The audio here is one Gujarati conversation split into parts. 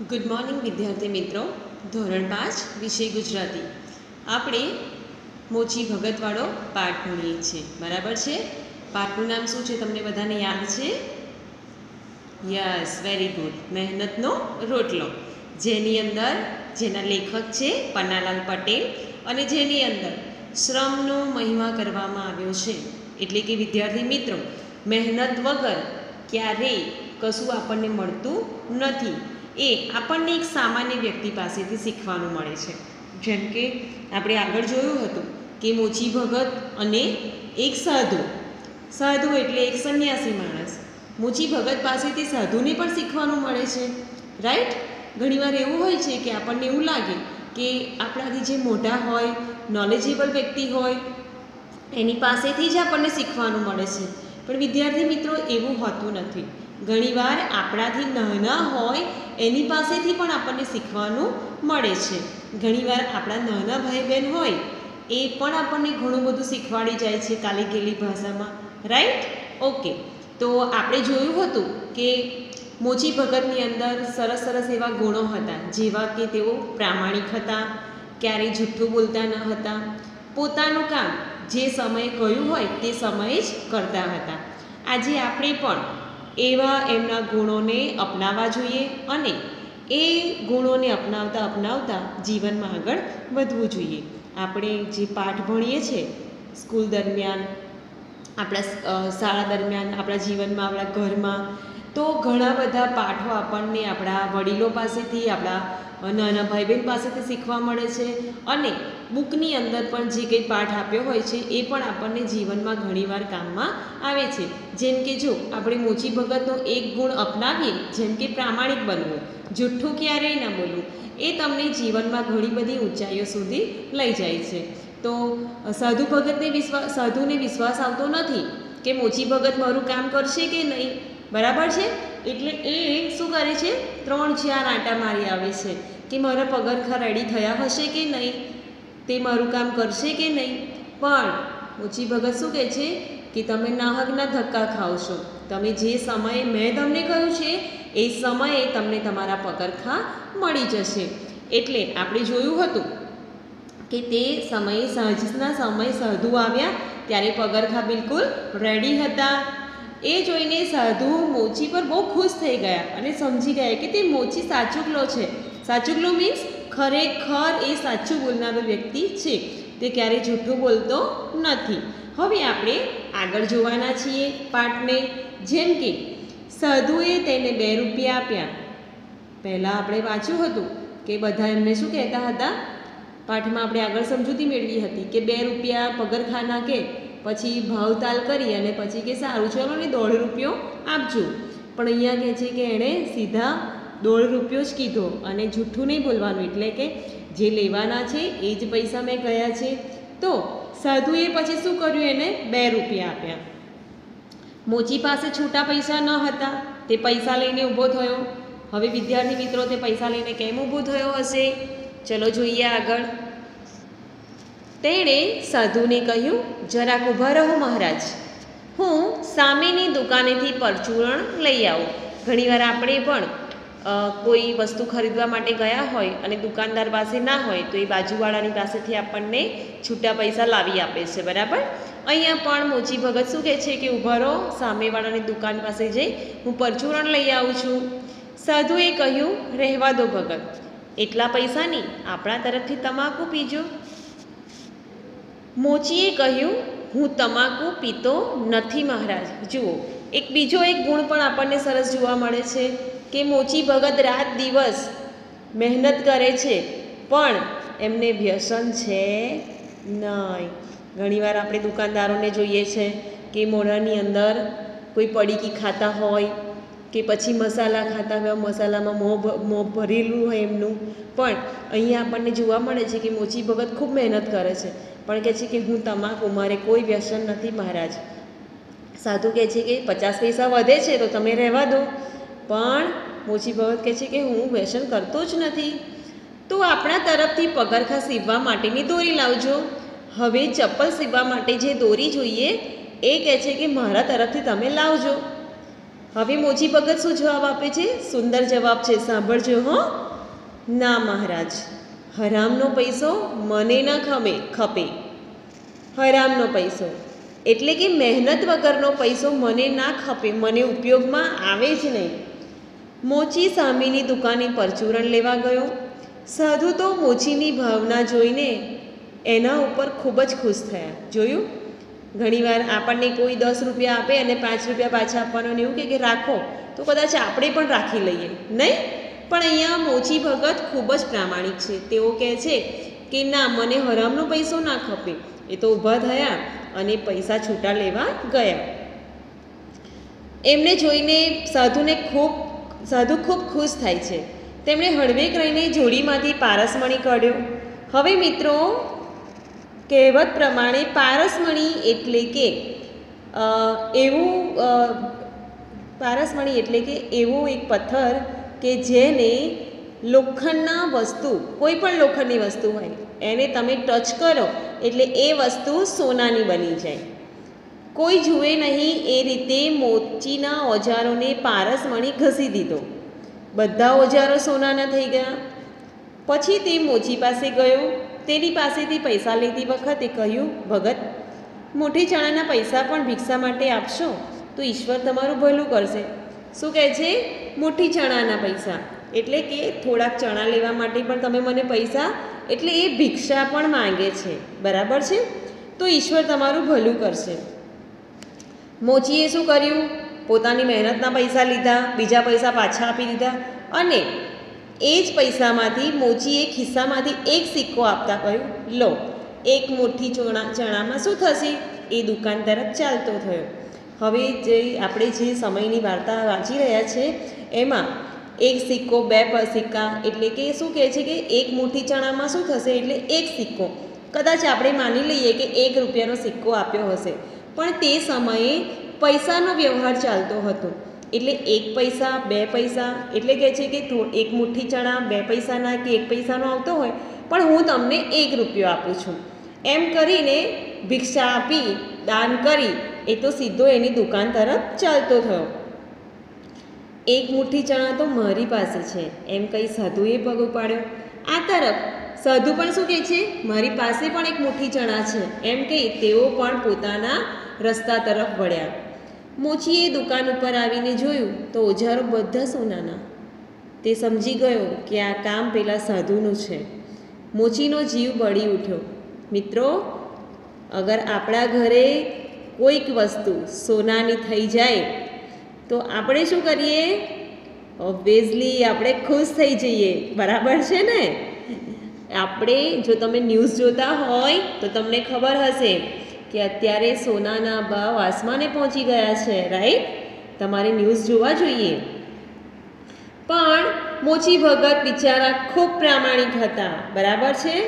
ગુડ મોર્નિંગ વિદ્યાર્થી મિત્રો. ધોરણ પાંચ, વિષય ગુજરાતી. આપણે મોચી ભગતવાળો પાઠ ભણીએ છીએ. બરાબર છે? પાઠનું નામ શું છે તમને બધાને યાદ છે? Yes, very good. મહેનતનો રોટલો. જેની અંદર, જેના લેખક છે પન્નાલાલ પટેલ, અને જેની અંદર શ્રમનો મહિમા કરવામાં આવ્યો છે. એટલે કે વિદ્યાર્થી મિત્રો, મહેનત વગર ક્યારેય કશું આપણને મળતું નથી. એ આપણને એક સામાન્ય વ્યક્તિ પાસેથી શીખવાનું મળે છે. જેમ કે આપણે આગળ જોયું હતું કે મોચી ભગત અને એક સાધુ. સાધુ એટલે એક સંન્યાસી માણસ. મોચી ભગત પાસેથી સાધુને પણ શીખવાનું મળે છે. રાઈટ ઘણીવાર એવું હોય છે કે આપણને એવું લાગે કે આપણાથી જે મોટા હોય નોલેજેબલ વ્યક્તિ હોય, એની પાસેથી જ આપણને શીખવાનું મળે છે. પણ વિદ્યાર્થી મિત્રો, એવું હોતું નથી. ઘણીવાર આપણાથી નાના હોય, એની પાસેથી પણ આપણને શીખવાનું મળે છે. ઘણીવાર આપણા નાના ભાઈ બહેન હોય, એ પણ આપણને ઘણું બધું શીખવાડી જાય છે કાલી ગેલી ભાષામાં. રાઈટ ઓકે તો આપણે જોયું હતું કે મોચી ભગતની અંદર સરસ સરસ એવા ગુણો હતા, જેવા કે તેઓ પ્રામાણિક હતા, ક્યારેય જૂઠું બોલતા ન હતા. પોતાનું કામ જે સમયે કહ્યું હોય તે સમયે જ કરતા હતા. આજે આપણે પણ એવા એમના ગુણોને અપનાવવા જોઈએ અને એ ગુણોને અપનાવતા અપનાવતા જીવનમાં આગળ વધવું જોઈએ. આપણે જે પાઠ ભણીએ છીએ સ્કૂલ દરમિયાન, આપણા શાળા દરમિયાન, આપણા જીવનમાં, આપણા ઘરમાં, તો ઘણા બધા પાઠો આપણને આપણા વડીલો પાસેથી, આપણા નાના ભાઈ બહેન પાસેથી શીખવા મળે છે અને બુકની અંદર પણ જે કંઈ પાઠ આપ્યો હોય છે, એ પણ આપણને જીવનમાં ઘણીવાર કામમાં આવે છે. જેમ કે જો, આપણે મોચી ભગતનો એક ગુણ અપનાવીએ, જેમ કે પ્રામાણિક બનવું, જુઠ્ઠું ક્યારેય ન બોલવું, એ તમને જીવનમાં ઘણી બધી ઊંચાઈઓ સુધી લઈ જાય છે. તો, સાધુ ભગતને વિશ્વાસ સાધુને વિશ્વાસ આવતો નથી કે મોચી ભગત મારું કામ કરશે કે નહીં. બરાબર છે? એટલે એ શું કરે છે? ત્રણ ચાર આંટા મારી આવે છે કે મારા પગરખા રેડી થયા હશે કે નહીં? તે મારું કામ કરશે કે નહીં? પણ ઓછી ભગત શું કહે છે કે તમે નાહકના ધક્કા ખાઓ છો. તમે જે સમયે મેં તમને કહ્યું છે, એ સમયે તમને તમારા પગરખા મળી જશે. એટલે આપણે જોયું હતું કે તે સમયે સાંજના સમયે સાધુ આવ્યા ત્યારે પગરખા બિલકુલ રેડી હતા. એ જોઈને સાધુ મોચી પર બહુ ખુશ થઈ ગયા અને સમજી ગયા કે તે મોચી સાચુકલો છે. સાચુકલો મીન્સ ખરેખર એ સાચું બોલનારો વ્યક્તિ છે. તે ક્યારેય જૂઠું બોલતો નથી. હવે આપણે આગળ જોવાના છીએ પાઠને. જેમ કે, સાધુએ તેને બે રૂપિયા આપ્યા. પહેલાં આપણે વાંચ્યું હતું કે બધા એમને શું કહેતા હતા? પાઠમાં આપણે આગળ સમજૂતી મેળવી હતી કે બે રૂપિયા પગરખાના કે, પછી ભાવતાલ કરી અને પછી કે સારું, ચલો ને દોઢ રૂપિયો આપજો. પણ અહીંયા કહે છે કે એણે સીધા દોઢ રૂપિયો જ કીધો અને જૂઠું નહીં બોલવાનું એટલે કે જે લેવાના છે એ જ પૈસા મેં ગયા છે? તો સાધુએ પછી શું કર્યું એને? બે રૂપિયા આપ્યા. મોચી પાસે છૂટા પૈસા ન હતા. તે પૈસા લઈને ઊભો થયો. હવે વિદ્યાર્થી મિત્રો, તે પૈસા લઈને કેમ ઊભો થયો હશે? ચલો જોઈએ આગળ. તેણે સાધુને કહ્યું, જરાક ઊભા રહો મહારાજ. હું સામેની દુકાનેથી પરચુરણ લઈ આવું. ઘણીવાર આપણે પણ કોઈ વસ્તુ ખરીદવા માટે ગયા હોય અને દુકાનદાર પાસે ના હોય, તો એ બાજુવાળાની પાસેથી આપણને છૂટા પૈસા લાવી આપે છે, બરાબર? અહીંયા પણ મોચી ભગત શું કહે છે કે ઊભા રહો, સામેવાળાની દુકાન પાસે જઈ, હું પરચુરણ લઈ આવું છું. સાધુએ કહ્યું, રહેવા દો ભગત, એટલા પૈસા નહીં, આપણા તરફથી તમાકુ પીજો. મોચીએ કહ્યું, હું તમાકુ પીતો નથી મહારાજ. જુઓ, એક બીજો એક ગુણ પણ આપણને સરસ જોવા મળે છે. કે મોચી ભગત રાત દિવસ મહેનત કરે છે, પણ એમને વ્યસન છે નહીં. ઘણીવાર આપણે દુકાનદારોને જોઈએ છે કે મોઢાની અંદર કોઈ પડીકી ખાતા હોય કે પછી મસાલા ખાતા હોય, મસાલામાં મોં મોં ભરેલું હોય એમનું. પણ અહીંયા આપણને જોવા મળે છે કે મોચી ભગત ખૂબ મહેનત કરે છે. પણ કહે છે કે હું તમાકુ મારે કોઈ વ્યસન નથી મહારાજ. સાધુ કહે છે કે પચાસ પૈસા વધે છે તો તમે રહેવા દો. પણ મોચી ભગત કહે છે કે હું વ્યસન કરતો જ નથી. તો આપણા તરફથી પગરખા સીવવા માટેની દોરી લાવજો. હવે ચપ્પલ સીવવા માટે જે દોરી જોઈએ, એ કહે છે કે મારા તરફથી તમે લાવજો. હવે મોચી ભગત શું જવાબ આપે છે? સુંદર જવાબ છે, સાંભળજો હો. ના મહારાજ, હરામનો પૈસો મને ન ખમે, ખપે. હરામનો પૈસો, એટલે કે મહેનત વગરનો પૈસો મને ના ખપે, મને ઉપયોગમાં આવે જ નહીં. મોચી સામેની દુકાને પરચુરણ લેવા ગયો. સાધુ તો મોચીની ભાવના જોઈને એના ઉપર ખૂબ જ ખુશ થયા. જોયું? ઘણીવાર આપણને કોઈ દસ રૂપિયા આપે અને પાંચ રૂપિયા પાછા આપવાનો ને એવું કે રાખો, તો કદાચ આપણે પણ રાખી લઈએ. નહીં? પણ અહીંયા મોચી ભગત ખૂબ જ પ્રામાણિક છે. તેઓ કહે છે કે, ના, મને હરામનો પૈસો ના ખપે. એ તો ઊભા થયા અને પૈસા છૂટા લેવા ગયા. એમને જોઈને સાધુને ખૂબ સાધુ ખૂબ ખુશ થાય છે. તેમણે હળવેક રહીને જોડીમાંથી પારસમણી કાઢ્યો. હવે મિત્રો, કહેવત પ્રમાણે પારસમણી એટલે કે એવું પારસમણી એટલે કે એવો એક પથ્થર કે જેને લોખંડના વસ્તુ, કોઈ પણ લોખંડની વસ્તુ હોય, એને તમે ટચ કરો, એટલે એ વસ્તુ સોનાની બની જાય. કોઈ જુએ નહીં એ રીતે મોચીના ઓજારોને પારસમણી ઘસી દીધો. બધા ઓજારો સોનાના થઈ ગયા. પછી તે મોચી પાસે ગયો. તેની પાસેથી પૈસા લેતી વખતે કહ્યું, ભગત, મોટી ચણાના પૈસા પણ ભિક્ષા માટે આપશો? તો ઈશ્વર તમારું ભલું કરશે. શું કહે છે? મોટી ચણાના પૈસા. એટલે કે થોડાક ચણા લેવા માટે પણ તમે મને પૈસા? એટલે એ ભિક્ષા પણ માંગે છે. બરાબર છે? તો ઈશ્વર તમારું ભલું કરશે. મોચીએ શું કર્યું? પોતાની મહેનતના પૈસા લીધા, બીજા પૈસા પાછા આપી દીધા અને એ જ પૈસામાંથી મોચીએ ખિસ્સામાંથી એક સિક્કો આપતા કહ્યું, લો, એક મુઠ્ઠી ચણા, ચણામાં શું થશે? એ દુકાન તરફ ચાલતો થયો. હવે જે આપણે જે સમયની વાર્તા વાંચી રહ્યા છે, એમાં એક સિક્કો, બે સિક્કા એટલે કે શું કહે છે કે એક મુઠ્ઠી ચણામાં શું થશે? એટલે એક સિક્કો. કદાચ આપણે માની લઈએ કે એક રૂપિયાનો સિક્કો આપ્યો હશે. પણ તે સમયે પૈસાનો વ્યવહાર ચાલતો હતો. એટલે એક પૈસા, બે પૈસા, એટલે કહે છે કે એક મુઠ્ઠી ચણા, બે પૈસાના કે એક પૈસાનો આવતો હોય, પણ હું તમને એક રૂપિયો આપું છું. એમ કરીને ભિક્ષા આપી, દાન કરી, એ તો સીધો એની દુકાન તરફ ચાલતો થયો. એક મુઠ્ઠી ચણા તો મારી પાસે છે, એમ કહી સાધુએ પગ ઉપાડ્યો. આ તરફ, સાધુ પણ શું કહે છે? મારી પાસે પણ એક મુઠ્ઠી ચણા છે. એમ કહી તેઓ પણ પોતાના રસ્તા તરફ વળ્યા. મોચીએ દુકાન ઉપર આવીને જોયું તો ઓજારો બધા સોનાના. તે સમજી ગયો કે આ કામ પેલા સાધુનું છે. મોચીનો જીવ બળી ઉઠ્યો. મિત્રો, અગર આપણા ઘરે કોઈક વસ્તુ સોનાની થઈ જાય, તો આપણે શું કરીએ? ઓબ્વિયસલી આપણે ખુશ થઈ જઈએ. બરાબર છે ને? આપણે જો તમે ન્યૂઝ જોતા હોય તો તમને ખબર હશે કે અત્યારે સોનાના ભાવ આસમાને પહોંચી ગયા છે રાઈટ તમારે ન્યૂઝ જોવા જોઈએ. પણ મોચી ભગત બિચારા ખૂબ પ્રામાણિક હતા, બરાબર છે?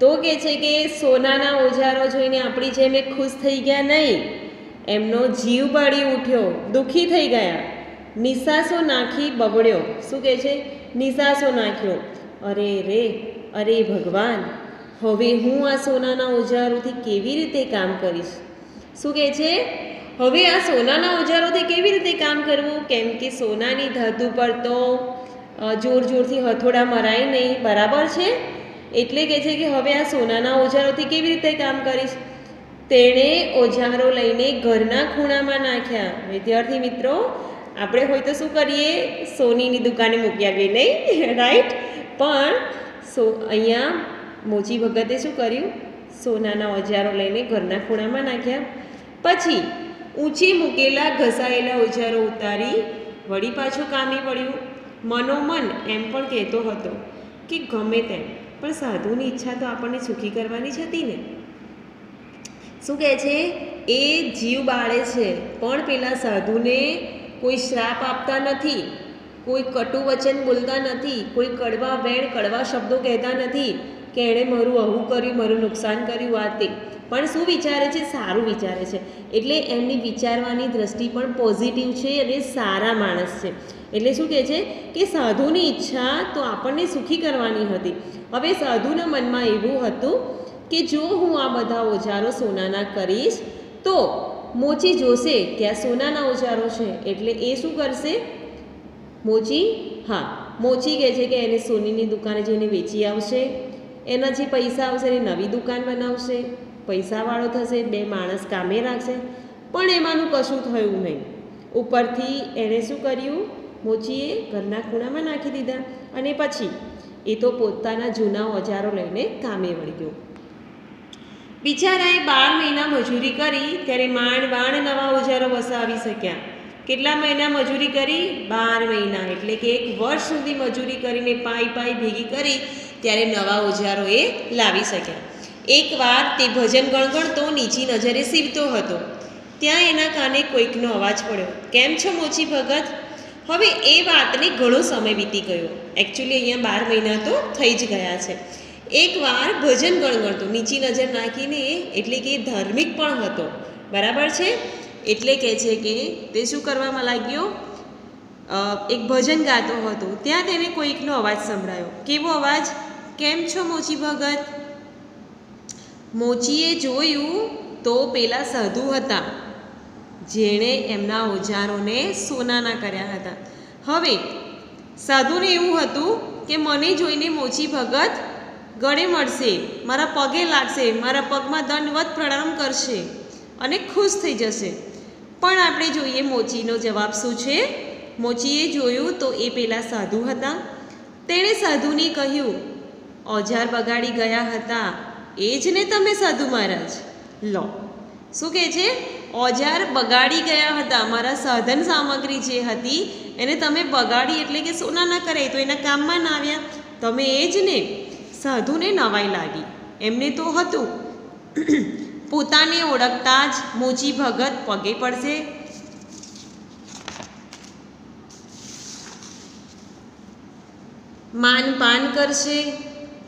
તો કહે છે કે સોનાના ઓજારો જોઈને આપણી જેમ એ ખુશ થઈ ગયા નહીં. એમનો જીવ બાળી ઉઠ્યો, દુઃખી થઈ ગયા. નિસાસો નાખી બગડ્યો. શું કહે છે? નિસાસો નાખ્યો. અરે રે, અરે ભગવાન. હવે હું આ સોનાના ઓજારોથી કેવી રીતે કામ કરીશ? શું કહે છે? હવે આ સોનાના ઓજારોથી કેવી રીતે કામ કરવું? કેમ કે સોનાની ધાતુ પર તો જોર જોરથી હથોડા મરાય નહીં, બરાબર છે? એટલે કહે છે કે હવે આ સોનાના ઓજારોથી કેવી રીતે કામ કરીશ? તેણે ઓજારો લઈને ઘરના ખૂણામાં નાખ્યા. વિદ્યાર્થી મિત્રો, આપણે હોય તો શું કરીએ? સોનીની દુકાને મૂકી આવીએ નહીં? રાઈટ પણ સો, અહીંયા મોચી ભગતે શું કર્યું? સોનાના ઓજારો લઈને ઘરના ખૂણામાં નાખ્યા. પછી ઊંચી મૂકેલા ઘસાયેલા ઓજારો ઉતારી વળી પાછું કામે વળ્યું. મનોમન એમ પણ કહેતો હતો કે ગમે તેમ, પણ સાધુની ઈચ્છા તો આપણને સુખી કરવાની જ હતી ને. શું કહે છે? એ જીવ બાળે છે, પણ પેલા સાધુને કોઈ શ્રાપ આપતા નથી, કોઈ કટુ વચન બોલતા નથી, કોઈ કડવા વેણ, કડવા શબ્દો કહેતા નથી કે એણે મારું આવું કર્યું, મારું નુકસાન કર્યું આ તે. પણ શું વિચારે છે? સારું વિચારે છે. એટલે એમની વિચારવાની દ્રષ્ટિ પણ પોઝિટિવ છે અને સારા માણસ છે. એટલે શું કહે છે? કે સાધુની ઈચ્છા તો આપણને સુખી કરવાની હતી. હવે સાધુના મનમાં એવું હતું કે જો હું આ બધા ઓજારો સોનાના કરીશ, તો મોચી જોશે કે આ સોનાના ઓજારો છે. એટલે એ શું કરશે? મોચી, હા, મોચી કહે છે કે એને સોનીની દુકાને જઈને વેચી આવશે. એના જે પૈસા આવશે એ નવી દુકાન બનાવશે, પૈસાવાળો થશે, બે માણસ કામે રાખશે, પણ એમાંનું કશું થયું નહીં. ઉપરથી એણે શું કર્યું? મોચીએ ઘરના ખૂણામાં નાખી દીધા અને પછી એ તો પોતાના જૂના ઓજારો લઈને કામે વળી ગયો. બિચારાએ બાર મહિના મજૂરી કરી, ત્યારે માંડ વાણ નવા ઓજારો વસાવી શક્યા. કેટલા મહિના મજૂરી કરી? બાર મહિના, એટલે કે એક વર્ષ સુધી મજૂરી કરીને પાઈ પાઈ ભેગી કરી ત્યારે નવા ઓજારો એ લાવી શક્યા એકવાર તે ભજન ગણગણતો નીચી નજરે સીવતો હતો. ત્યાં એના કાને કોઈકનો અવાજ પડ્યો, કેમ છો મોચી ભગત? હવે એ વાતને ઘણો સમય વીતી ગયો. એકચ્યુઅલી અહીંયા બાર મહિના તો થઈ જ ગયા છે. એકવાર ભજન ગણગણતો નીચી નજર નાખીને એટલે કે ધાર્મિક પણ હતો. બરાબર છે? એટલે કહે છે કે તે શું કરવામાં લાગ્યો? એક ભજન ગાતો હતો. ત્યાં તેને કોઈકનો અવાજ સંભળાયો. કેવો અવાજ? કેમ છો મોચી ભગત? મોચીએ જોયું તો પેલા સાધુ હતા, જેણે એમના ઓજારોને સોનાના કર્યા હતા. હવે, સાધુને એવું હતું કે મને જોઈને મોચી ભગત ગળે મળશે, મારા પગે લાગશે, મારા પગમાં દંડવત પ્રણામ કરશે અને ખુશ થઈ જશે. પણ આપણે જોઈએ મોચીનો જવાબ શું છે? મોચીએ જોયું તો એ પેલા સાધુ હતા. તેણે સાધુને કહ્યું ઓજાર બગાડી ગયા હતા. એ જ ને તમે સાધુ મહારાજ? લો. શું કહે છે? ઓજાર બગાડી ગયા હતા. મારા સાધન સામગ્રી જે હતી, એને તમે બગાડી એટલે કે સોના ના કરે, તો એના કામમાં ના આવ્યા. તમે એ જ ને સાધુને નવાઈ લાગી. એમને તો હતું. પોતાને ઓળખતા જ મોચી ભગત પગે પડશે. માન પાન કરશે.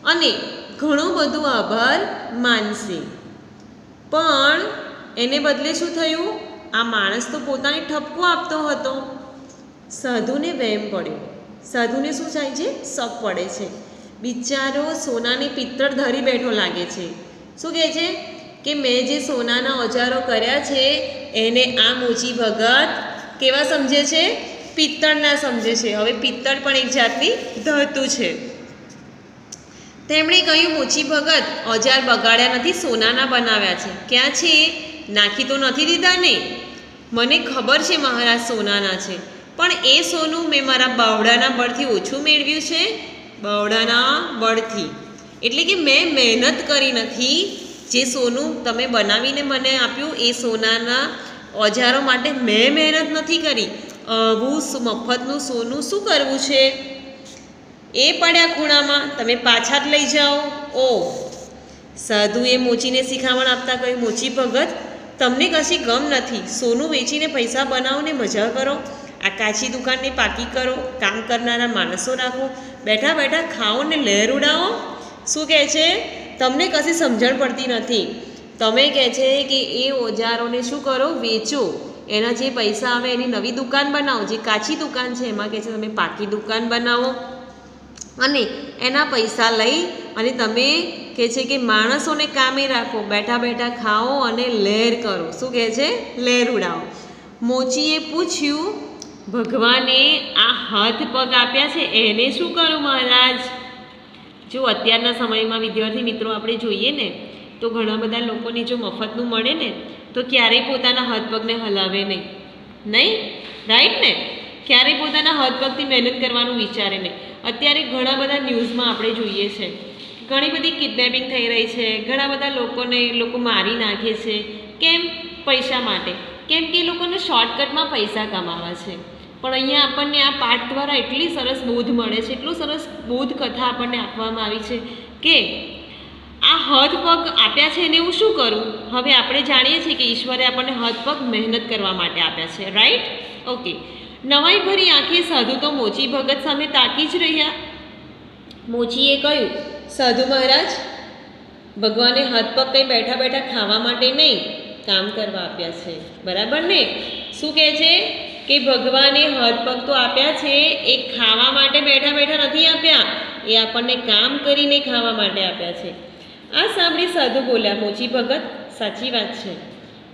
અને ઘણો બધો આભાર માનશે પણ એને બદલે શું થયું? આ માણસ તો પોતાને ઠપકો આપતો હતો. સાધુને વહેમ પડ્યો. સાધુને શું થાય છે? શક પડે છે. બિચારો સોનાની પિત્તળ ધરી બેઠો લાગે છે. શું કહે છે? કે મેં જે સોનાના ઓજારો કર્યા છે, એને આ મોચી ભગત કેવા સમજે છે? પિત્તળના સમજે છે. હવે પિત્તળ પણ એક જાતની ધાતુ છે. તેમણે કહ્યું, મોચી ભગત, ઓજાર બગાડ્યા નથી, સોનાના બનાવ્યા છે. ક્યાં છે? નાખી તો નથી દીધા ને? મને ખબર છે મહારાજ, સોનાના છે. પણ એ સોનું મેં મારા બાવડાના બળથી ઓછું મેળવ્યું છે? બાવડાના બળથી. એટલે કે મેં મહેનત કરી નથી. જે સોનું તમે બનાવીને મને આપ્યું, એ સોનાના ઓજારો માટે મેં મહેનત નથી કરી. આવું મફતનું સોનું શું કરવું છે? એ પડ્યા ખૂણામાં તમે પાછા જ લઈ જાઓ. ઓ. સાધુએ મોચીને શિખામણ આપતા કહ્યું, મોચી ભગત, તમને કશી ગમ નથી. સોનું વેચીને પૈસા બનાવો ને મજા કરો. આ કાચી દુકાનને પાકી કરો, કામ કરનારા માણસો રાખો. બેઠા બેઠા ખાઓ ને લહેર ઉડાવો. શું કહે છે? તમને કશી સમજણ પડતી નથી. તમે કહે છે કે એ ઓજારોને શું કરો? વેચો. એના જે પૈસા આવે એની નવી દુકાન બનાવો. જે કાચી દુકાન છે, એમાં કહે છે, તમે પાકી દુકાન બનાવો. અને એના પૈસા લઈ અને તમે કહે છે કે માણસોને કામે રાખો, બેઠા બેઠા ખાઓ અને લહેર કરો. શું કહે છે? લહેર ઉડાવો. મોચીએ પૂછ્યું, ભગવાને આ હાથ પગ આપ્યા છે, એને શું કરું મહારાજ? જો અત્યારના સમયમાં વિદ્યાર્થી મિત્રો આપણે જોઈએ ને, તો ઘણા બધા લોકોને જો મફતનું મળે ને, તો ક્યારેય પોતાના હાથ પગને હલાવે નહીં. નહીં? રાઈટ ને? ક્યારેય પોતાના પગથી મહેનત કરવાનું વિચારે નહીં. અત્યારે ઘણા બધા ન્યૂઝમાં આપણે જોઈએ છે. ઘણી બધી કિડનેપિંગ થઈ રહી છે. ઘણા બધા લોકોને લોકો મારી નાખે છે. કેમ? પૈસા માટે. કેમ કે એ લોકોને શોર્ટકટમાં પૈસા કમાવા છે. પણ અહીંયા આપણને આ પાઠ દ્વારા એટલી સરસ બોધ મળે છે, એટલું સરસ બોધ કથા આપણને આપવામાં આવી છે કે આ હદ પગ આપ્યા છે એને હું શું કરું? હવે આપણે જાણીએ છીએ કે ઈશ્વરે આપણને હદ પગ મહેનત કરવા માટે આપ્યા છે રાઈટ ઓકે નવાઈ ભરી આંખે સાધુ તો મોચી ભગત સામે તાકી જ રહ્યા. મોચીએ કહ્યું, સાધુ મહારાજ, ભગવાને હાથ પગ કંઈ બેઠા બેઠા ખાવા માટે નહીં, કામ કરવા આપ્યા છે. બરાબર ને? શું કહે છે? કે ભગવાને હાથ પગ તો આપ્યા છે, એ ખાવા માટે બેઠા બેઠા નથી આપ્યા, એ આપણને કામ કરીને ખાવા માટે આપ્યા છે. આ સાંભળી સાધુ બોલ્યા, મોચી ભગત, સાચી વાત છે.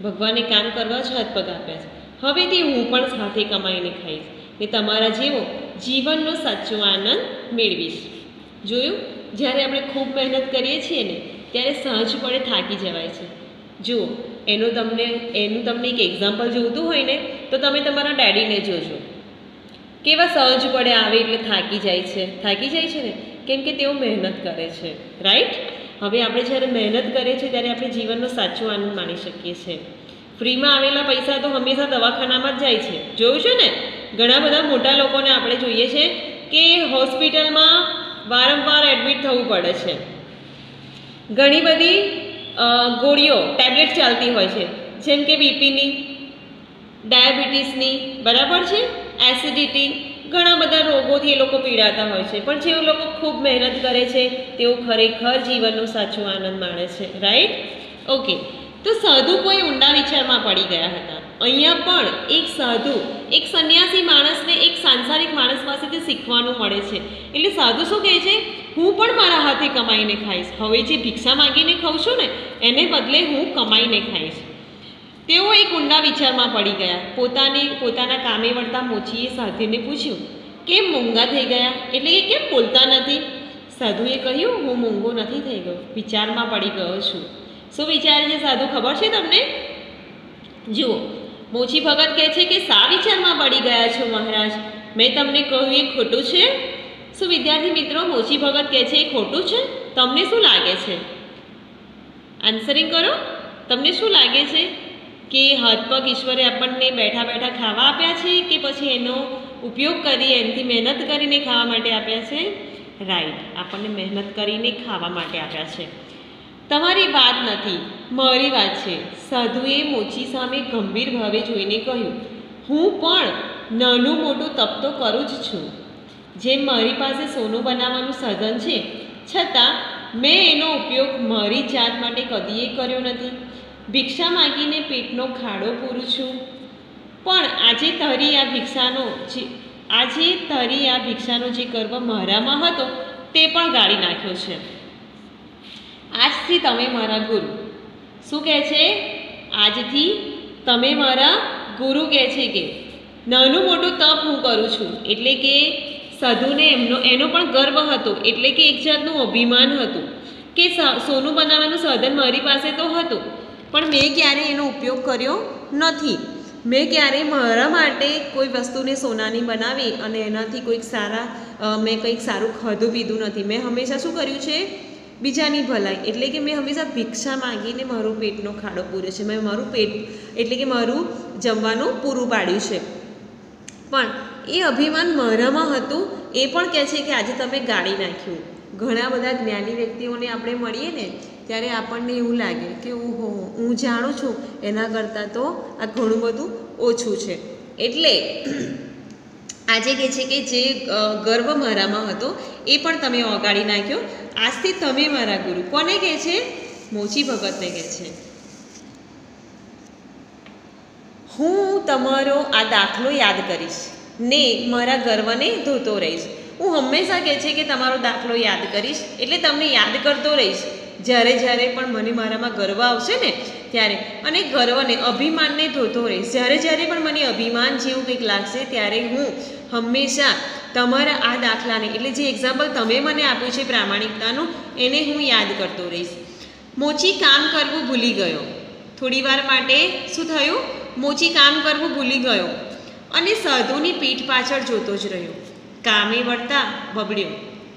ભગવાને કામ કરવા જ હાથ પગ આપ્યા છે. હવેથી હું પણ સાથે કમાઈને ખાઈશ ને તમારા જેવો જીવનનો સાચો આનંદ મેળવીશ. જોયું? જ્યારે આપણે ખૂબ મહેનત કરીએ છીએ ને, ત્યારે સહજપણે થાકી જવાય છે. જુઓ, એનું તમને એનું તમને એક એક્ઝામ્પલ જોઈતું હોય ને, તો તમે તમારા ડેડીને જોજો. કેવા સહજપણે આવે એટલે થાકી જાય છે? થાકી જાય છે ને? કેમ કે તેઓ મહેનત કરે છે. રાઈટ હવે આપણે જ્યારે મહેનત કરીએ છીએ, ત્યારે આપણે જીવનનો સાચો આનંદ માણી શકીએ છીએ. ફ્રીમાં આવેલા પૈસા તો હંમેશા દવાખાનામાં જ જાય છે. જોયું છે ને? ઘણા બધા મોટા લોકોને આપણે જોઈએ છે કે હોસ્પિટલમાં વારંવાર એડમિટ થવું પડે છે. ઘણી બધી ગોળીઓ, ટેબ્લેટ ચાલતી હોય છે. જેમ કે બીપીની, ડાયાબિટીસની, બરાબર છે? એસિડિટી, ઘણા બધા રોગોથી એ લોકો પીડાતા હોય છે. પણ જે લોકો ખૂબ મહેનત કરે છે, તેઓ ખરેખર જીવનનો સાચો આનંદ માણે છે. રાઈટ? ઓકે. તો સાધુ કોઈ ઊંડા વિચારમાં પડી ગયા હતા. અહીંયા પણ એક સાધુ, એક સંન્યાસી માણસને એક સાંસારિક માણસ પાસેથી શીખવાનું મળે છે. એટલે સાધુ શું કહે છે? હું પણ મારા હાથે કમાઈને ખાઈશ. હવે જે ભિક્ષા માંગીને ખાઉં છું ને, એને બદલે હું કમાઈને ખાઈશ. તેઓ એક ઊંડા વિચારમાં પડી ગયા. પોતાને, પોતાના કામે વળતા મોચીએ સાધુને પૂછ્યું, કેમ મૂંગા થઈ ગયા? એટલે કે કેમ બોલતા નથી? સાધુએ કહ્યું, હું મૂંગો નથી થઈ ગયો. વિચારમાં પડી ગયો છું. શું વિચારે છે સાધુ, ખબર છે તમને? જુઓ મોચી ભગત કહે છે કે સા વિચારમાં પડી ગયા છો મહારાજ? મેં તમને કહ્યું, એ ખોટું છે? શું વિદ્યાર્થી મિત્રો મોચી ભગત કહે છે, એ ખોટું છે? તમને શું લાગે છે? આન્સરિંગ કરો. તમને શું લાગે છે? કે હાથ પગ ઈશ્વરે આપણને બેઠા બેઠા ખાવા આપ્યા છે કે પછી એનો ઉપયોગ કરી, એનાથી મહેનત કરીને ખાવા માટે આપ્યા છે? રાઈટ આપણને મહેનત કરીને ખાવા માટે આપ્યા છે. તમારી વાત નથી. મારી વાત છે. સાધુએ મોચી સામે ગંભીર ભાવે જોઈને કહ્યું, હું પણ નાનું મોટું તપ તો કરું જ છું. જેમ મારી પાસે સોનું બનાવવાનું સાધન છે, છતાં મેં એનો ઉપયોગ મારી જાત માટે કદીએ કર્યો નથી. ભિક્ષા માગીને પેટનો ખાડો પૂરું છું. પણ આજે તારી આ ભિક્ષાનો જે, આજે તારી આ ભિક્ષાનો જે ગર્વ મારામાં હતો, તે પણ ગાળી નાખ્યો છે. આજથી તમે મારા ગુરુ. શું કહે છે? આજથી તમે મારા ગુરુ કહે છે કે, નાનું મોટું તપ હું કરું છું. એટલે કે સાધુને એમનો, એનો પણ ગર્વ હતો. એટલે કે એક જાતનું અભિમાન હતું કે સોનું બનાવવાનું સાધન મારી પાસે તો હતું, પણ મેં ક્યારેય એનો ઉપયોગ કર્યો નથી. મેં ક્યારેય મારા માટે કોઈ વસ્તુને સોનાની બનાવી અને એનાથી કોઈક સારા મેં કંઈક સારું ખાધું પીધું નથી. મેં હંમેશા શું કર્યું છે? બીજાની ભલાઈ. એટલે કે મેં હંમેશા ભિક્ષા માંગીને મારું પેટનો ખાડો પૂર્યો છે. મેં મારું પેટ, એટલે કે મારું જમવાનું પૂરું પાડ્યું છે. પણ એ અભિમાન મારામાં હતું, એ પણ કહે છે કે આજે તમે ગાળી નાખ્યું. ઘણા બધા જ્ઞાની વ્યક્તિઓને આપણે મળીએ ને, ત્યારે આપણને એવું લાગે કે ઓહો, હું જાણું છું, એના કરતાં તો આ ઘણું બધું ઓછું છે. એટલે આજે કહે છે કે જે ગર્વ મારામાં હતો, એ પણ તમે ઓગાળી નાખ્યો. આજથી તમે મારા ગુરુ. કોને કહે છે? મોચી ભગતને કહે છે. હું તમારો આ દાખલો યાદ કરીશ. ને મારા ગર્વને ધોતો રહીશ. હું હંમેશા કહે છે કે તમારો દાખલો યાદ કરીશ, એટલે તમને યાદ કરતો રહીશ. જ્યારે જ્યારે પણ મને મારામાં ગર્વ આવશે ને, ત્યારે. અને ગર્વને, અભિમાનને ધોતો રહીશ. જ્યારે જ્યારે પણ મને અભિમાન જેવું કંઈક લાગશે, ત્યારે હું હંમેશા તમારા આ દાખલાને, એટલે જે એક્ઝામ્પલ તમે મને આપ્યું છે પ્રામાણિકતાનું, એને હું યાદ કરતો રહીશ. મોચી કામ કરવું ભૂલી ગયો. થોડીવાર માટે શું થયું? મોચી કામ કરવું ભૂલી ગયો. અને સાધુની પીઠ પાછળ જોતો જ રહ્યો. કામે વળતા બબડ્યો.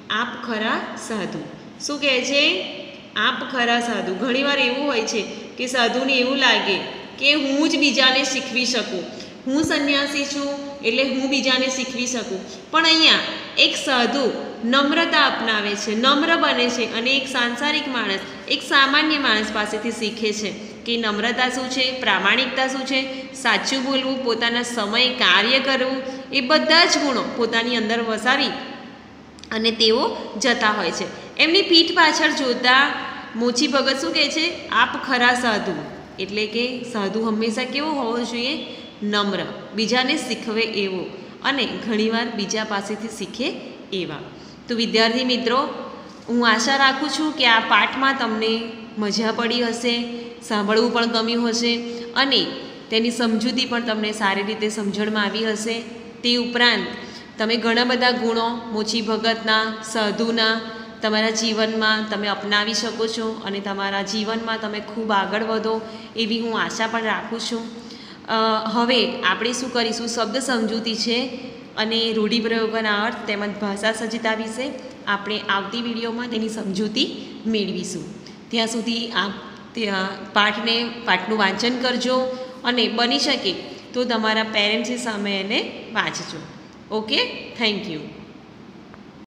આપ ખરા સાધુ. શું કહે છે? આપ ખરા સાધુ. ઘણીવાર એવું હોય છે કે સાધુને એવું લાગે કે હું જ બીજાને શીખવી શકું. હું સંન્યાસી છું એટલે હું બીજાને શીખવી શકું. પણ અહીંયા એક સાધુ નમ્રતા અપનાવે છે, નમ્ર બને છે અને એક સાંસારિક માણસ, એક સામાન્ય માણસ પાસેથી શીખે છે કે નમ્રતા શું છે, પ્રામાણિકતા શું છે, સાચું બોલવું, પોતાના સમય કાર્ય કરવું, એ બધા જ ગુણો પોતાની અંદર વસાવી અને તેઓ જતા હોય છે. એમની પીઠ પાછળ જોતા મોચી ભગત શું કહે છે? આપ ખરા સાધુ. એટલે કે સાધુ હંમેશા કેવો હોવો જોઈએ? નમ્ર. બીજાને શીખવે એવો અને ઘણીવાર બીજા પાસેથી શીખે એવા. તો વિદ્યાર્થી મિત્રો, હું આશા રાખું છું કે આ પાઠમાં તમને મજા પડી હશે, સાંભળવું પણ ગમ્યું હશે અને તેની સમજૂતી પણ તમને સારી રીતે સમજણમાં આવી હશે. તે ઉપરાંત, તમે ઘણા બધા ગુણો મોચી ભગતના, સાધુના તમારા જીવનમાં તમે અપનાવી શકો છો અને તમારા જીવનમાં તમે ખૂબ આગળ વધો એવી હું આશા પણ રાખું છું. હવે આપણે શું કરીશું? શબ્દ સમજૂતી છે અને રૂઢિપ્રયોગોના અર્થ તેમજ ભાષા સજ્જતા વિશે આપણે આવતી વિડીયોમાં તેની સમજૂતી મેળવીશું. ત્યાં સુધી આપ પાઠને, પાઠનું વાંચન કરજો અને બની શકે તો તમારા પેરેન્ટ્સની સામે એને વાંચજો. ઓકે? Thank you.